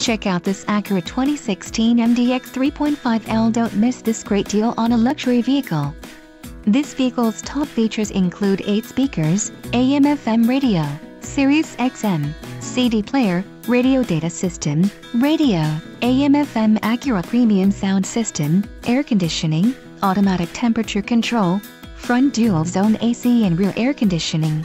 Check out this Acura 2016 MDX 3.5L. Don't miss this great deal on a luxury vehicle. This vehicle's top features include 8 speakers, AM-FM radio, Sirius XM, CD player, radio data system, radio, AM-FM Acura premium sound system, air conditioning, automatic temperature control, front dual zone AC and rear air conditioning.